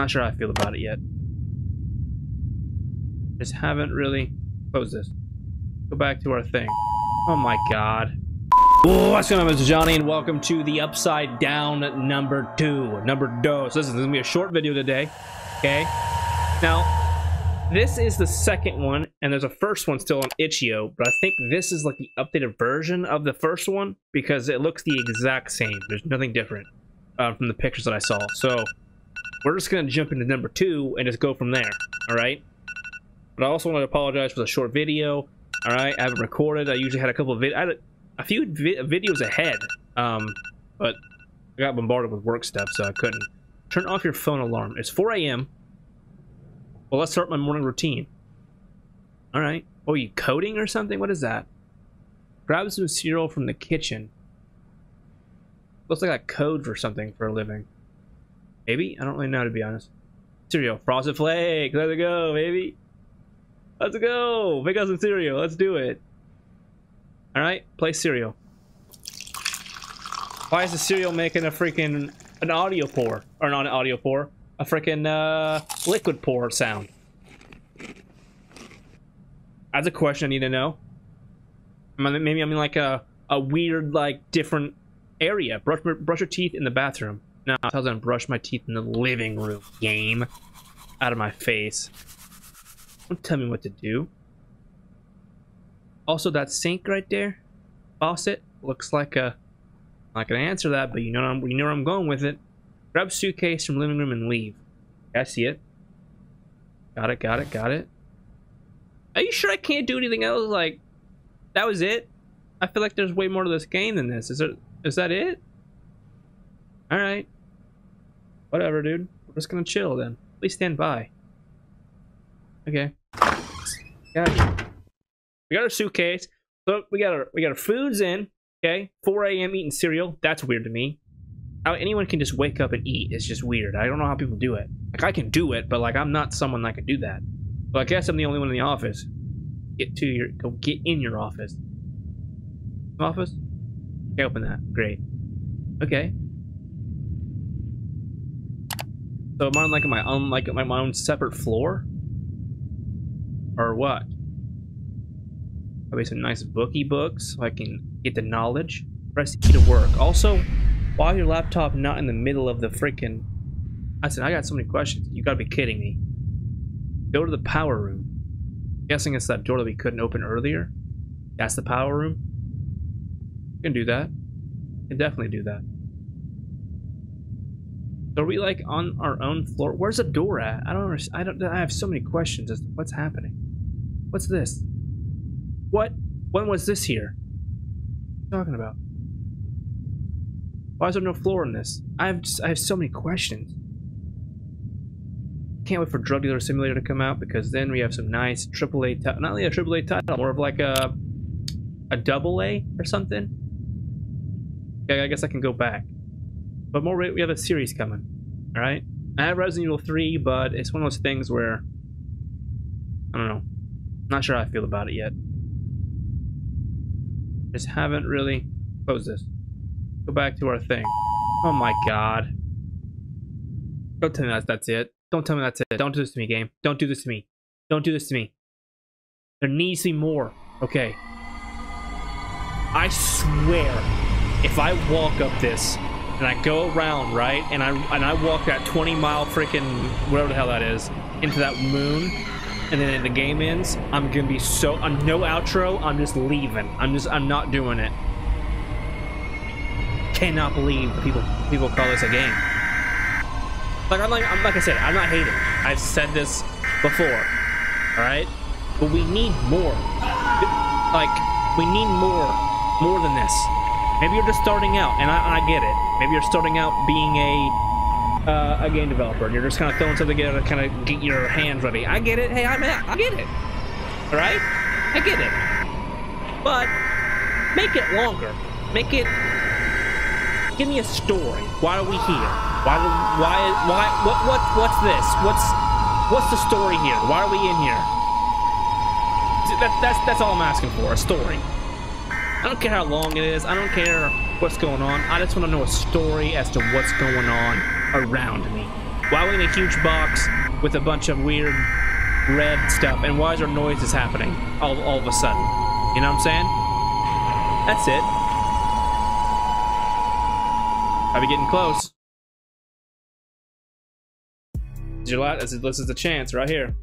Not sure how I feel about it yet. Just haven't really closed this. Go back to our thing. Oh my god. What's going on, Mr. Johnny, and welcome to the Upside Down number two, number dos. This is going to be a short video today, okay? Now, this is the second one, and there's a first one still on Itch.io, but I think this is like the updated version of the first one because it looks the exact same. There's nothing different uh, from the pictures that I saw. So, we're just going to jump into number two and just go from there, all right? But I also want to apologize for the short video. All right, I haven't recorded. I usually had a couple of vid I had a, few vi videos ahead, um, but I got bombarded with work stuff, so I couldn't. Turn off your phone alarm. It's 4 a.m. Well, let's start my morning routine. All right. Oh, you coding or something? What is that? Grab some cereal from the kitchen. Looks like I code for something for a living. Maybe? I don't really know, to be honest. Cereal. Frosted Flakes. Let's go, baby. Let's go. Pick up some cereal. Let's do it. All right, play cereal. Why is the cereal making a freaking an audio pour or not an audio pour, a freaking uh, liquid pour sound? That's a question I need to know. Maybe I'm in like a a weird like different area. Brush brush your teeth in the bathroom. No, I was gonna brush my teeth in the living room. Game out of my face. Don't tell me what to do. Also, that sink right there, faucet, looks like a. I'm not gonna answer that, but you know I'm, you know where I'm going with it. Grab suitcase from living room and leave. I see it. Got it. Got it. Got it. Are you sure I can't do anything else? Like, that was it. I feel like there's way more to this game than this. Is it? Is that it? All right. Whatever, dude. We're just gonna chill then. Please stand by. Okay. Got you. We got our suitcase. So we got our we got our foods in. Okay. 4 a.m. eating cereal. That's weird to me. How anyone can just wake up and eat is just weird. I don't know how people do it. Like I can do it, but like I'm not someone that can do that. But I guess I'm the only one in the office. Get to your go get in your office. Office? Okay, open that. Great. Okay. So am I on like my own like my, own separate floor? Or what? Probably some nice bookie books so I can get the knowledge. Press E to work. Also, why your laptop not in the middle of the freaking... I said, I got so many questions. You gotta be kidding me. Go to the power room. I'm guessing it's that door that we couldn't open earlier. That's the power room. You can do that. Can definitely do that. Are we like on our own floor? Where's the door at? I don't understand. I don't. I have so many questions as to what's happening. What's this? What? When was this here? What talking about? Why is there no floor in this? I have just, I have so many questions. Can't wait for Drug Dealer Simulator to come out because then we have some nice AAA title. Not only a AAA title, more of like a a double A or something. I guess I can go back. But more, we have a series coming. All right. I have Resident Evil 3, but it's one of those things where I don't know. Not sure how I feel about it yet. Just haven't really closed this. Go back to our thing. Oh my god. Don't tell me that's, that's it. Don't tell me that's it. Don't do this to me, game. Don't do this to me. Don't do this to me. There needs to be more. Okay. I swear, if I walk up this and I go around, right, and I and I walk that 20 mile freaking whatever the hell that is into that moon, and then the game ends, I'm gonna be so I'm no outro. I'm just leaving. I'm just I'm not doing it. Cannot believe people people call this a game. Like I'm like I'm like I said, I'm not hating. I've said this before. All right, but we need more. Like we need more, more than this. Maybe you're just starting out, and I, I get it. Maybe you're starting out being a uh, a game developer, and you're just kind of throwing something together to kind of get your hands ready. I get it. Hey, I'm I get it. All right, I get it. But make it longer. Make it. Give me a story. Why are we here? Why? Why? Why? What? What? What's this? What's? What's the story here? Why are we in here? That, that's that's all I'm asking for. A story. I don't care how long it is. I don't care what's going on. I just want to know a story as to what's going on around me. Why we in a huge box with a bunch of weird red stuff? And why is there noises happening all, all of a sudden? You know what I'm saying? That's it. I'll be getting close. This is the chance right here.